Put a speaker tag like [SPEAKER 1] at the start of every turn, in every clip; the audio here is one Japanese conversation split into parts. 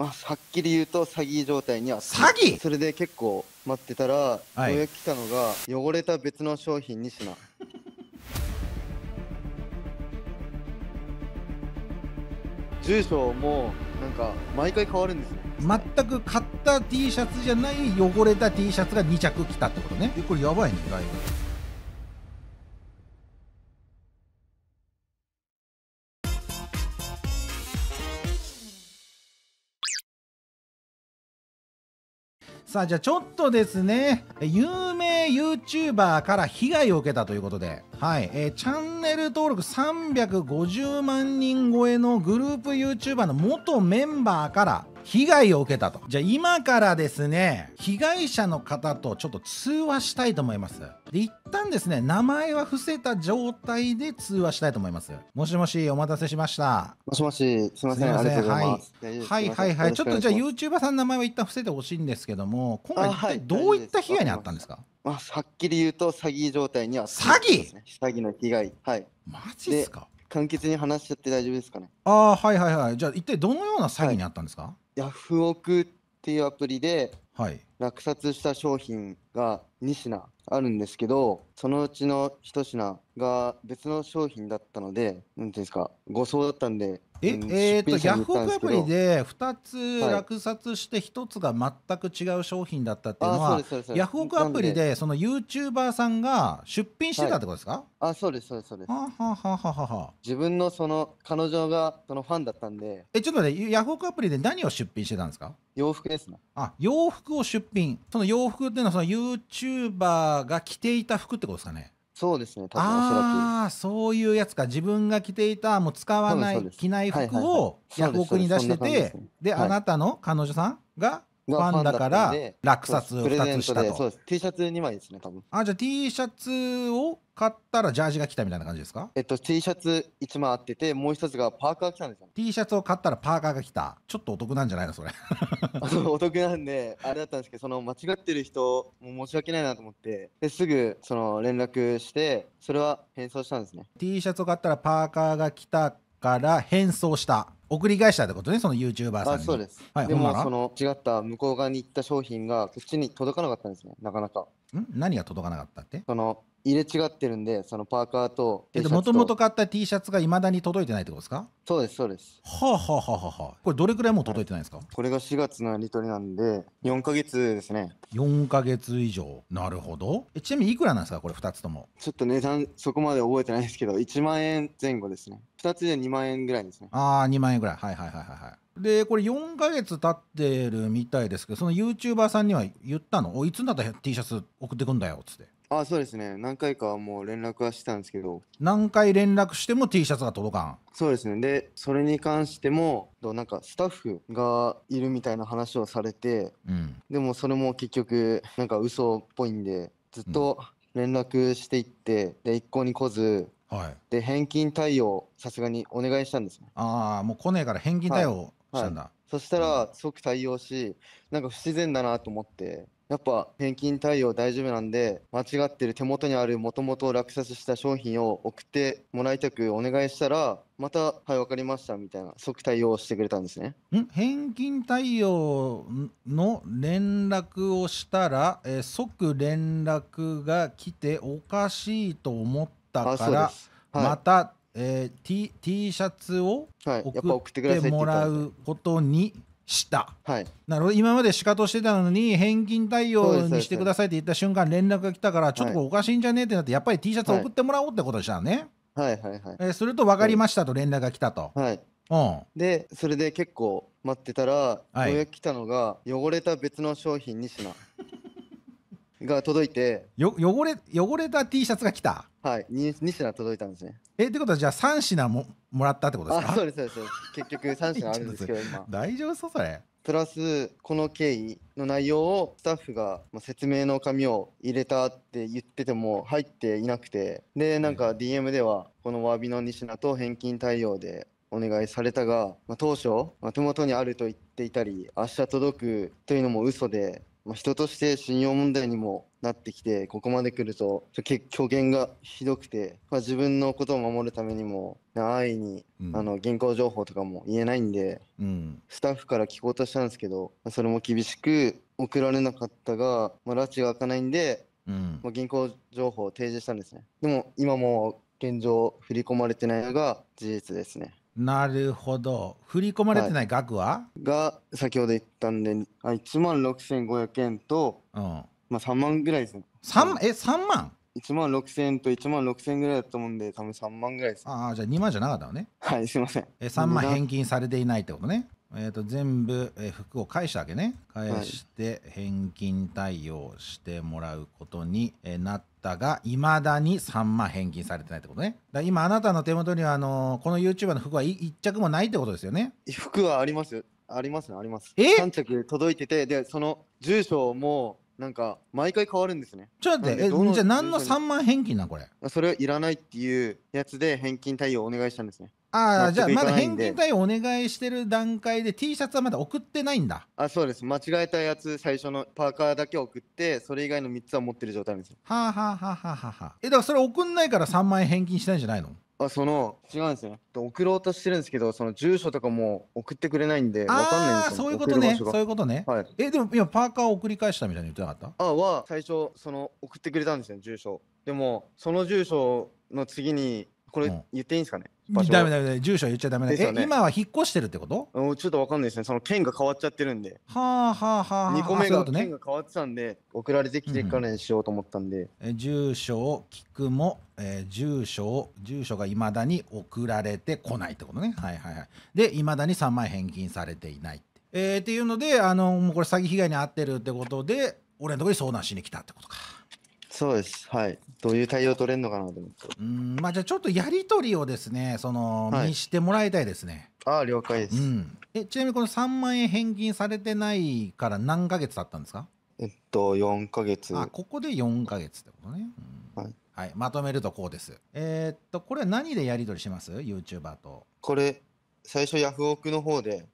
[SPEAKER 1] まあ、はっきり言うと詐欺状態には
[SPEAKER 2] 詐欺？
[SPEAKER 1] それで結構待ってたら、よ
[SPEAKER 2] はい。う
[SPEAKER 1] やく来たのが汚れた別の商品2品 住所もなんか毎回変わるんですね。
[SPEAKER 2] 全く買った T シャツじゃない汚れた T シャツが2着来たってことね。えこれやばいねだいぶさあじゃあちょっとですね有名 YouTuber から被害を受けたということで、はいえーチャンネル登録350万人超えのグループ YouTuber の元メンバーから被害を受けたと。じゃあ今からですね被害者の方とちょっと通話したいと思います。で一旦ですね名前は伏せた状態で通話したいと思います。もしもしお待たせしました。
[SPEAKER 1] もしもしすいません
[SPEAKER 2] すいはい。はいはい。ちょっとじゃあ YouTuber さんの名前は一旦伏せてほしいんですけども、今回一体どういった被害にあったんですか？
[SPEAKER 1] まあ、はっきり言うと詐欺状態には
[SPEAKER 2] 詐欺？
[SPEAKER 1] 詐欺の被害。はい。
[SPEAKER 2] マジっすか？
[SPEAKER 1] 簡潔に話しちゃって大丈夫ですかね。
[SPEAKER 2] ああ、はいはいはい。じゃあ一体どのような詐欺にあったんですか？
[SPEAKER 1] ヤフオクっていうアプリで
[SPEAKER 2] はい。
[SPEAKER 1] 落札した商品が2品あるんですけどそのうちの1品が別の商品だったので何ていうんですか誤送だったんで
[SPEAKER 2] え、
[SPEAKER 1] うん
[SPEAKER 2] えー、と、ヤフオクアプリで2つ
[SPEAKER 1] はい。
[SPEAKER 2] 落札して1つが全く違う商品だったっていうのは
[SPEAKER 1] あそうで、すそうですそうです。
[SPEAKER 2] ヤフオクアプリでその YouTuber さんが出品してたってことですか、
[SPEAKER 1] あそうですそうですそうです。
[SPEAKER 2] はあ、はあはあはあはあ、
[SPEAKER 1] 自分のその彼女がそのファンだったんで。
[SPEAKER 2] え、ちょっと待って、ヤフオクアプリで何を出品してたんですか？
[SPEAKER 1] 洋服ですね。
[SPEAKER 2] あ洋服を出品。その洋服っていうのはその YouTuber が着ていた服ってことですかね？
[SPEAKER 1] そうですね多分おそら
[SPEAKER 2] ああーそういうやつか。自分が着ていたもう使わない
[SPEAKER 1] そうです。
[SPEAKER 2] 着ない服
[SPEAKER 1] はいはいはい
[SPEAKER 2] に出してて
[SPEAKER 1] そんな感じですね。はい
[SPEAKER 2] であなたの彼女さんが
[SPEAKER 1] く
[SPEAKER 2] ファンだから落札を
[SPEAKER 1] プレゼ
[SPEAKER 2] 2
[SPEAKER 1] ントで
[SPEAKER 2] つしたと
[SPEAKER 1] T シャツ2枚ですね多分。
[SPEAKER 2] あじゃあ T シャツを買ったらジャージが来たみたいな感じですか？
[SPEAKER 1] えっと T シャツ1枚あっててもう一つがパーカー来たんですよ。
[SPEAKER 2] T シャツを買ったらパーカーが来た。ちょっとお得なんじゃないのそれ。
[SPEAKER 1] お得なんであれだったんですけどその間違ってる人も申し訳ないなと思って。ですぐその連絡してそれは返送したんですね。
[SPEAKER 2] T シャツを買ったらパーカーが来たから返送した送り返したってことねその YouTuber さんに。
[SPEAKER 1] あそうです、で
[SPEAKER 2] はいほんなら？
[SPEAKER 1] もその違った向こう側に行った商品がこっちに届かなかったんですねなかなか。
[SPEAKER 2] ん？何が届かなかったって？
[SPEAKER 1] その入れ違ってるんでそのパーカーと
[SPEAKER 2] えっと、もともと買った T シャツがいまだに届いてないってことですか？
[SPEAKER 1] そうですそうです
[SPEAKER 2] はあはあはあはあはあ。これどれくらいもう届いてないんですか、
[SPEAKER 1] これが4月のやり取りなんで4ヶ月ですね
[SPEAKER 2] ?4 ヶ月以上。なるほど。えちなみにいくらなんですか？これ2つとも。
[SPEAKER 1] ちょっと値段そこまで覚えてないですけど1万円前後ですね2つで2万円ぐらいですね
[SPEAKER 2] ああ、2万円ぐらい。はいはいはいはいはい。で、これ4ヶ月経ってるみたいですけど、その YouTuber さんには言ったの？おいつになったら T シャツ送ってくんだよっつって。
[SPEAKER 1] あそうですね何回かはもう連絡はしてたんですけど
[SPEAKER 2] 何回連絡しても T シャツが届かん。
[SPEAKER 1] そうですねでそれに関してもどうなんかスタッフがいるみたいな話をされて
[SPEAKER 2] うん。
[SPEAKER 1] でもそれも結局なんか嘘っぽいんでずっと連絡していってで一向に来ず
[SPEAKER 2] はい。
[SPEAKER 1] で返金対応さすがにお願いしたんですね
[SPEAKER 2] ああ、もう来ねえから返金対応したんだ。
[SPEAKER 1] そしたら即対応しなんか不自然だなと思ってやっぱ返金対応大丈夫なんで間違ってる手元にあるもともと落札した商品を送ってもらいたくお願いしたらまた「はい分かりました」みたいな即対応してくれたんですね。
[SPEAKER 2] ん？返金対応の連絡をしたら、えー即連絡が来ておかしいと思った
[SPEAKER 1] あ
[SPEAKER 2] から
[SPEAKER 1] は
[SPEAKER 2] また、えー T, T シャツを送
[SPEAKER 1] 送って
[SPEAKER 2] もらうことにした。
[SPEAKER 1] はい。
[SPEAKER 2] なるほど。今まで仕方してたのに返金対応にしてくださいって言った瞬間連絡が来たからちょっとこれおかしいんじゃねえってなってやっぱり T シャツ送ってもらおうってことでしたのね、
[SPEAKER 1] はいはいはい。
[SPEAKER 2] えーすると分かりましたと連絡が来たと、
[SPEAKER 1] はい。
[SPEAKER 2] うん。
[SPEAKER 1] でそれで結構待ってたら、
[SPEAKER 2] はい。
[SPEAKER 1] ようやく来たのが汚れた別の商品2品 が届いて。
[SPEAKER 2] よ汚れ汚れた T シャツが来た？
[SPEAKER 1] はい。2, 2品届いたんですね。
[SPEAKER 2] えってことはじゃあ3品ももらったってことですか？
[SPEAKER 1] あそうですそうです。結局3品あるんですけど 今。
[SPEAKER 2] 大丈夫そうそれ。
[SPEAKER 1] プラスこの経緯の内容をスタッフがまあ説明の紙を入れたって言ってても入っていなくて。でなんか DM ではこの詫びの2品と返金対応でお願いされたが、まあ、当初、まあ手元にあると言っていたり明日届くというのも嘘でまあ、人として信用問題にもなってきて、ここまで来ると、虚言がひどくて、まあ、自分のことを守るためにも、安易に、
[SPEAKER 2] うん
[SPEAKER 1] あの銀行情報とかも言えないんで、
[SPEAKER 2] うん
[SPEAKER 1] スタッフから聞こうとしたんですけど、まあそれも厳しく送られなかったが、まあ、拉致が開かないんで、
[SPEAKER 2] うん
[SPEAKER 1] まあ、銀行情報を提示したんですね。でも今も現状振り込まれてないのが事実ですね。
[SPEAKER 2] なるほど振り込まれてない額は、
[SPEAKER 1] が先ほど言ったんで、あ1万6500円と、
[SPEAKER 2] うん、
[SPEAKER 1] まあ、3万ぐらいですね。
[SPEAKER 2] 三え3万
[SPEAKER 1] ？1万6000円と1万6000円ぐらいだと思うんで、多分3万ぐらいです。
[SPEAKER 2] ああじゃあ2万じゃなかったのね
[SPEAKER 1] はい、すいません。
[SPEAKER 2] え3万返金されていないってことね。えー、と全部、えー服を返したわけね。返して返金対応してもらうことに、えーなったが、いまだに3万返金されてないってことね。だ今、あなたの手元にはあのーこの YouTuber の服は1着もないってことですよね。
[SPEAKER 1] 服はありますよ。ありますね、あります。
[SPEAKER 2] え
[SPEAKER 1] ？3着届いてて、で、その住所も、なんか、毎回変わるんですね。
[SPEAKER 2] ちょっと待って、え
[SPEAKER 1] なんでどの
[SPEAKER 2] じゃあ何の
[SPEAKER 1] 住所に
[SPEAKER 2] ？3万返金なんこれ？
[SPEAKER 1] それはいらないっていうやつで返金対応をお願いしたんですね。
[SPEAKER 2] ああ、じゃあまだ返金対応お願いしてる段階で T シャツはまだ送ってないんだ。
[SPEAKER 1] あ、そうです。間違えたやつ、最初のパーカーだけ送って、それ以外の3つは持ってる状態なんですよ。
[SPEAKER 2] はあはあはあはあはあはあ。え、だからそれ送んないから3万円返金してないんじゃないの？
[SPEAKER 1] あ、その、違うんですよ。送ろうとしてるんですけど、その住所とかも送ってくれないんで、わかんないんですよ。
[SPEAKER 2] そういうことね。そういうことね。
[SPEAKER 1] はい。
[SPEAKER 2] え、でも今パーカーを送り返したみたいに言ってなかった？
[SPEAKER 1] あは最初その送ってくれたんですよ住所でもその住所の次にこれ
[SPEAKER 2] うん。
[SPEAKER 1] 言っていいんですかね、
[SPEAKER 2] ダメダメダメ。住所言っちゃダメだ、
[SPEAKER 1] ですよね。
[SPEAKER 2] え今は引っ越してるってこと？
[SPEAKER 1] うんちょっとわかんないですね。その県が変わっちゃってるんで。
[SPEAKER 2] はあはあはあ。はあ
[SPEAKER 1] 2個目が
[SPEAKER 2] そういうことね。
[SPEAKER 1] 県が変わってたんで送られてきてからにしようと思ったんで、
[SPEAKER 2] え住所を聞くも、えー住所を住所がいまだに送られてこないってことね。はいはいはい。でいまだに3万円返金されていないって,、えーっていうのであのもうこれ詐欺被害に遭ってるってことで俺のところに相談しに来たってことか
[SPEAKER 1] そうです。はい。どういう対応取れるのかなと思って。
[SPEAKER 2] うーん。まあじゃあちょっとやり取りをですねその、
[SPEAKER 1] はい。
[SPEAKER 2] 見してもらいたいですね。
[SPEAKER 1] ああ了解です、
[SPEAKER 2] うん。えちなみにこの3万円返金されてないから何ヶ月経ったんですか？
[SPEAKER 1] えっと4ヶ月。
[SPEAKER 2] あここで4ヶ月ってことね、うん。
[SPEAKER 1] はい。
[SPEAKER 2] はい、まとめるとこうです。えーっとこれは何でやり取りします ?YouTuber と。
[SPEAKER 1] これ最初ヤフオクの方で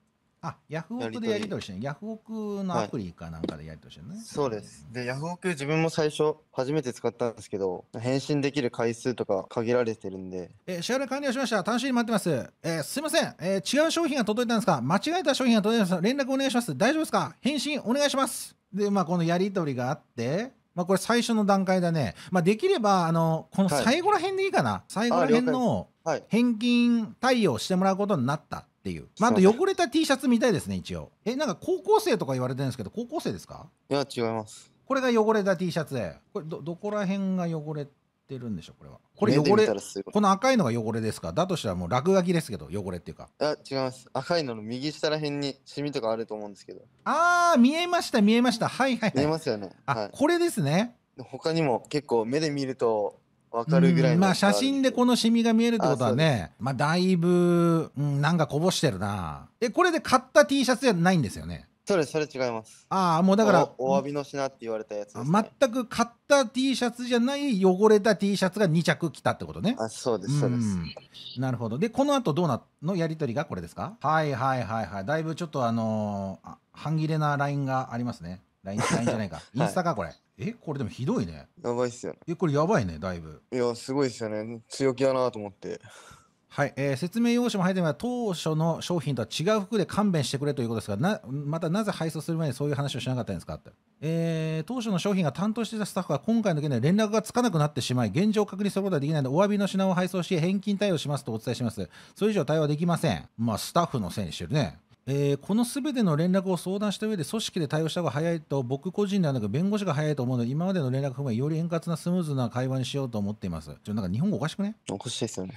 [SPEAKER 2] あヤフオクでやり取りしてるヤフオクのアプリかなんかでやり取りしてるね、
[SPEAKER 1] そうです。で、ヤフオク自分も最初初めて使ったんですけど、返信できる回数とか限られてるんで、
[SPEAKER 2] えー支払い完了しました。楽しみに待ってます。えーすいません、えー違う商品が届いたんですか？間違えた商品が届いたんです連絡お願いします。大丈夫ですか？返信お願いします。で、まあ、このやり取りがあって、まあ、これ最初の段階だね。まあ、できれば、あの、この
[SPEAKER 1] はい
[SPEAKER 2] 最後ら辺でいいかな。最後ら辺の
[SPEAKER 1] はい。
[SPEAKER 2] 返金対応してもらうことになったっていう。まあ、あと汚れた T シャツみたいですね、一応。え、なんか高校生とか言われてるんですけど、高校生ですか？
[SPEAKER 1] いや、違います。
[SPEAKER 2] これが汚れた T シャツで、これど、どこら辺が汚れてるんでしょう、これは。これ汚れ。この赤いのが汚れですか？だとしたらもう落書きですけど、汚れっていうか。
[SPEAKER 1] あ、違います。赤いのの右下ら辺にシミとかあると思うんですけど、
[SPEAKER 2] あー、見えました、見えました。はいはい
[SPEAKER 1] 見
[SPEAKER 2] はい。
[SPEAKER 1] えますよね。
[SPEAKER 2] あ、
[SPEAKER 1] はい。
[SPEAKER 2] これですね。
[SPEAKER 1] で他にも結構目で見るとわかるぐらいの。
[SPEAKER 2] うんまあ写真でこ
[SPEAKER 1] の。
[SPEAKER 2] のシミが見えるってことは
[SPEAKER 1] あ
[SPEAKER 2] ね、まあだいぶ、うん、なんかこぼしてるな。え、これで買った T シャツじゃないんですよね？
[SPEAKER 1] それ、それ違います。
[SPEAKER 2] ああ、もうだから、
[SPEAKER 1] おお詫びの品って言われたやつね。
[SPEAKER 2] 全く買った T シャツじゃない汚れた T シャツが2着来たってことね？
[SPEAKER 1] あ、そうです、そうです。
[SPEAKER 2] んなるほど。で、この後どうなのやり取りがこれですか？はいはいはいはい。だいぶちょっとあのーあ半切れな LINE がありますね。LINE, じゃないか。インスタかこれ。えこれでもひどいね。
[SPEAKER 1] やばいっすよね。
[SPEAKER 2] えこれやばいね、だいぶ。
[SPEAKER 1] いや、すごいっすよね。強気だなと思って。
[SPEAKER 2] はい、えー説明用紙も入ってない当初の商品とは違う服で勘弁してくれということですがなまたなぜ配送する前にそういう話をしなかったんですかって、えー当初の商品が担当していたスタッフが今回の件で連絡がつかなくなってしまい現状を確認することができないのでお詫びの品を配送し返金対応しますとお伝えしますそれ以上対応はできませんまあスタッフのせいにしてるねえーこのすべての連絡を相談した上で組織で対応した方が早いと僕個人ではなく弁護士が早いと思うので今までの連絡不明より円滑なスムーズな会話にしようと思っています。ちょなんか日本語おかしくね
[SPEAKER 1] おかしいっすよね。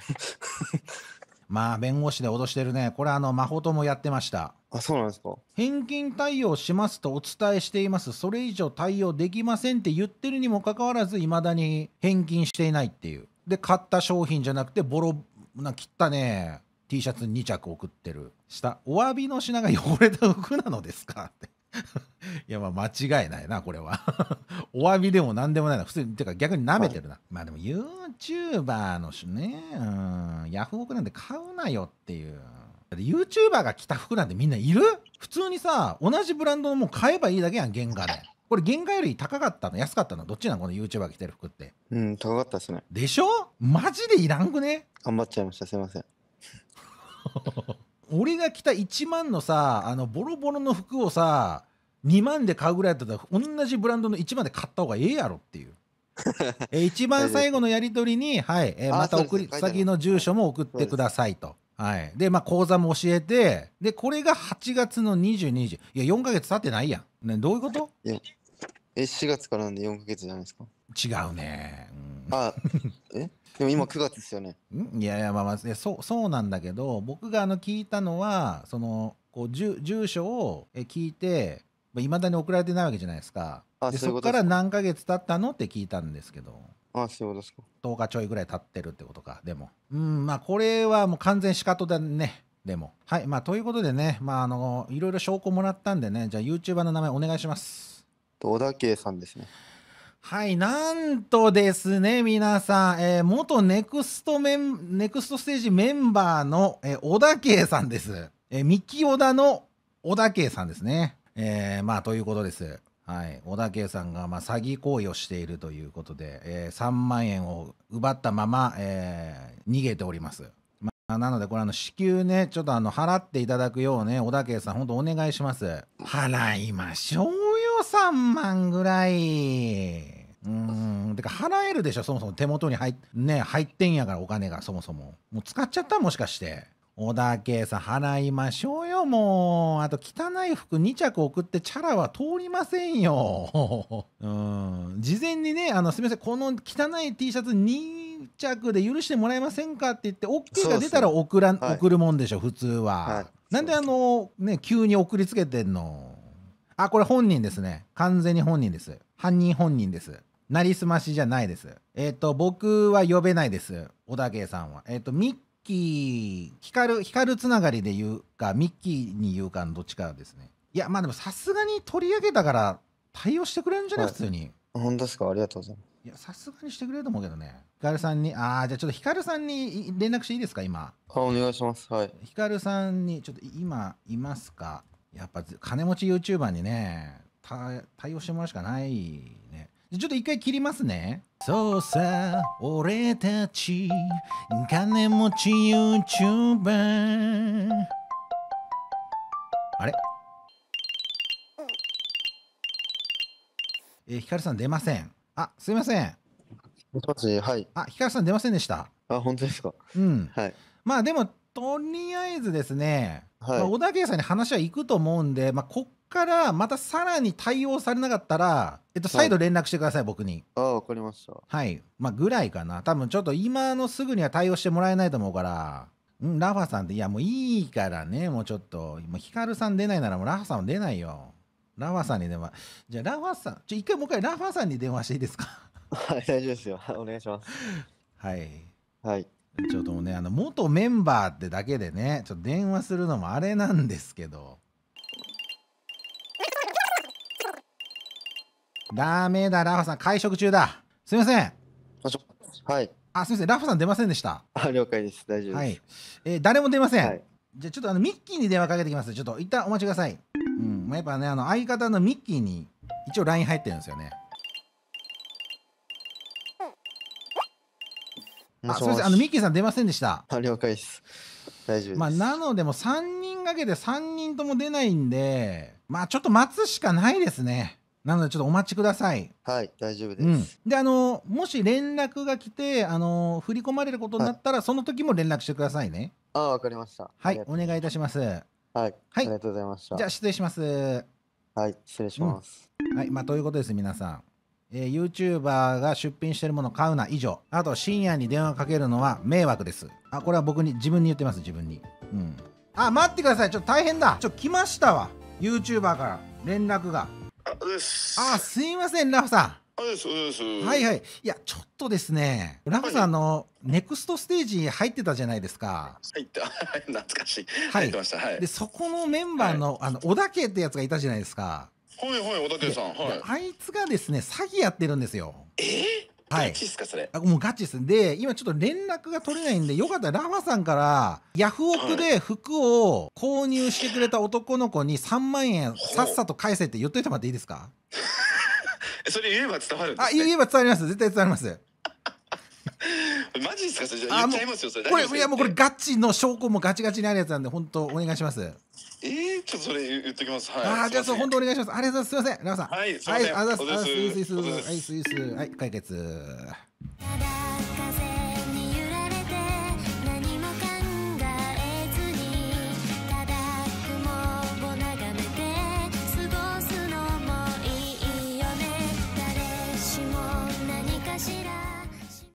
[SPEAKER 2] まあ弁護士で脅してるね。これあの真帆もやってました。
[SPEAKER 1] あ、そうなんですか。
[SPEAKER 2] 返金対応しますとお伝えしています。それ以上対応できませんって言ってるにもかかわらずいまだに返金していないっていう。で買った商品じゃなくてボロな切ったね T シャツ2着送ってる下。お詫びの品が汚れた服なのですか？って。いやまあ間違いないなこれは。お詫びでも何でもないな。普通にてか逆に舐めてるな、まあでも YouTuber のしねうん。ヤフオクなんて買うなよっていう。だって YouTuber が着た服なんてみんないる？普通にさ同じブランドのもう買えばいいだけやん原価で。これ原価より高かったの？安かったの？どっちなのこの YouTuber が着てる服って。
[SPEAKER 1] うん、高かったですね。
[SPEAKER 2] でしょ？マジでいらんくね？
[SPEAKER 1] 頑張っちゃいました。すいません。
[SPEAKER 2] 俺が着た1万のさあのボロボロの服をさ2万で買うぐらいだったら同じブランドの1万で買った方がええやろっていう えー一番最後のやり取りに、はいえまた送り先の住所も送ってくださいと。はい、で、まあ、講座も教えて、で、これが8月の22日。いや、4ヶ月経ってないやん。ね、どういうこと？
[SPEAKER 1] え、4月からなんで4ヶ月じゃないですか？
[SPEAKER 2] 違うね。うん
[SPEAKER 1] あ、え？でも今9月ですよね。
[SPEAKER 2] ん？いやいやまあまあそうそうなんだけど僕があの聞いたのはそのこう住住所をえ聞いていまだに送られてないわけじゃないですか。
[SPEAKER 1] あ
[SPEAKER 2] で
[SPEAKER 1] そういうことですか？
[SPEAKER 2] そこから何ヶ月経ったのって聞いたんですけど。
[SPEAKER 1] あ、そういうことですか
[SPEAKER 2] ？10日ちょいぐらい経ってるってことかでも。うんまあこれはもう完全仕方だねでも。はいまあということでねまああのいろいろ証拠もらったんでねじゃあ YouTuber の名前お願いします。
[SPEAKER 1] と小田圭さんですね。
[SPEAKER 2] はい、なんとですね、皆さん、えー元ネクストメン、ネクストステージメンバーの、えー小田圭さんです。えー、三木小田の小田圭さんですね。えーまあ、ということです。はい、小田圭さんが、まあ、詐欺行為をしているということで、えー3万円を奪ったまま、えー逃げております。まあ、なので、これ、あの、至急ね、ちょっとあの、払っていただくようね、小田圭さん、本当お願いします。払いましょう、3万ぐらい。うーん、てか、払えるでしょ、そもそも手元に入っ,、ね、入ってんやから、お金が、そもそも。もう使っちゃったもしかして。小田圭さん、払いましょうよ、もう。あと、汚い服2着送って、チャラは通りませんよ。うん。事前にね、あの、すみません、この汚い T シャツ2着で許してもらえませんかって言って、OK が出たら送らん、
[SPEAKER 1] はい
[SPEAKER 2] 送るもんでしょ、普通は。
[SPEAKER 1] はい
[SPEAKER 2] なんで、あの、ね、急に送りつけてんの？あ、これ本人ですね。完全に本人です。犯人本人です。なりすましじゃないです。えっ、と、僕は呼べないです。小田圭さんは。えっ、と、ミッキー、光る、光るつながりで言うか、ミッキーに言うかのどっちかですね。いや、まあでもさすがに取り上げたから対応してくれるんじゃない、
[SPEAKER 1] はい
[SPEAKER 2] 普通に。
[SPEAKER 1] 本当ですか？ありがとうございます。
[SPEAKER 2] いや、さすがにしてくれると思うけどね。ヒカルさんに、ああ、じゃあちょっとヒカルさんにい連絡していいですか、今？
[SPEAKER 1] あ、お願いします。はい。
[SPEAKER 2] ヒカルさんに、ちょっと今、いますか？やっぱ、金持ち YouTuber にね、た対応してもらうしかないね。ちょっと一回切りますね。そうさ、俺たち、金持ち YouTuber。あれ？えー、ヒカルさん出ません。あ、すいません。
[SPEAKER 1] もしもし、はい。
[SPEAKER 2] あ、ヒカルさん出ませんでした。
[SPEAKER 1] あ、本当ですか
[SPEAKER 2] うん。
[SPEAKER 1] はい。
[SPEAKER 2] まあでも、とりあえずですね、
[SPEAKER 1] はい
[SPEAKER 2] まあ小田圭さんに話は行くと思うんで、まあ、こっからまたさらに対応されなかったら、えっと、再度連絡してください、僕に。
[SPEAKER 1] あ、わかりました。
[SPEAKER 2] はい。まあ、ぐらいかな。多分ちょっと今のすぐには対応してもらえないと思うから、うん、ラファさんって、いや、もういいからね、もうちょっと、もうヒカルさん出ないなら、もうラファさんも出ないよ。ラファさんに電話。じゃあ、ラファさん、ちょ、一回もう一回ラファさんに電話していいですか？
[SPEAKER 1] はい、大丈夫ですよ。はいお願いします。
[SPEAKER 2] はい。
[SPEAKER 1] はい。
[SPEAKER 2] ちょっともうね、あの、元メンバーってだけでね、ちょっと電話するのもあれなんですけど。ダメだ、ラファさん、会食中だ。すいません。
[SPEAKER 1] はい。
[SPEAKER 2] あ、すいません、ラファさん出ませんでした。
[SPEAKER 1] あ、了解です。大丈夫です。
[SPEAKER 2] はい。えー誰も出ません。
[SPEAKER 1] はい。
[SPEAKER 2] じゃあちょっとあのミッキーに電話かけてきます。ちょっと一旦お待ちください。うん。まあ、やっぱね、あの相方のミッキーに一応 LINE 入ってるんですよね。あ、
[SPEAKER 1] もしもし
[SPEAKER 2] す。あのミッキーさん出ませんでした。
[SPEAKER 1] あ、了解です。大丈夫です。
[SPEAKER 2] まあ、なのでもう3人かけて3人とも出ないんで、まあちょっと待つしかないですね。なのでちょっとお待ちください。
[SPEAKER 1] はい、大丈夫です。
[SPEAKER 2] うん。で、あの、もし連絡が来て、あの、振り込まれることになったら、その時も連絡してくださいね。
[SPEAKER 1] あ、わかりました。
[SPEAKER 2] はいお願いいたします。
[SPEAKER 1] はい。ありがとうございました。
[SPEAKER 2] じゃあ失礼します。
[SPEAKER 1] はい、失礼します。
[SPEAKER 2] はい、まあ、ということです、皆さん。えー、YouTuber が出品してるものを買うな以上。あと、深夜に電話かけるのは迷惑です。あ、これは僕に、自分に言ってます、自分に。うん。あ、待ってください。ちょっと大変だ。ちょ、来ましたわ。YouTuber から連絡が。
[SPEAKER 3] あです。
[SPEAKER 2] あ、すいません、ラフさ
[SPEAKER 3] あです。です。
[SPEAKER 2] ん。はいはい。いや、ちょっとですね、ラフさん、あの、ネクストステージ入ってたじゃないですか。
[SPEAKER 3] 入った。懐かしい。
[SPEAKER 2] はい
[SPEAKER 3] 入ってました。はい。
[SPEAKER 2] で、そこのメンバーの、あの、小田家ってやつがいたじゃないですか。
[SPEAKER 3] はいはい、小田圭さん。
[SPEAKER 2] で
[SPEAKER 3] はい。
[SPEAKER 2] あいつがですね、詐欺やってるんですよ。
[SPEAKER 3] えー、
[SPEAKER 2] はい。
[SPEAKER 3] ガチっすか、それ？
[SPEAKER 2] あもうガチです。で、今ちょっと連絡が取れないんで、よかったらラファさんから、ヤフオクで服を購入してくれた男の子に3万円さっさと返せって言っといてもらっていいですか？
[SPEAKER 3] えそれ言えば伝わるんです、ね、
[SPEAKER 2] あ言えば伝わります。絶対伝わります。
[SPEAKER 3] マジですかそれ？じゃ
[SPEAKER 2] あ
[SPEAKER 3] あ言っちゃいますよそれ。
[SPEAKER 2] これいやもうこれガチの証拠もガチガチにあるやつなんで本当お願いします
[SPEAKER 3] えー、ちょっとそれ言言っときます。はい。
[SPEAKER 2] ああじゃあそう本当お願いします。ありがとうございます。すいません。ラオさん
[SPEAKER 3] はいすいません。
[SPEAKER 2] はいありがとうございます
[SPEAKER 3] おです。
[SPEAKER 2] スイスイス
[SPEAKER 3] おです
[SPEAKER 2] はいスイスはい解決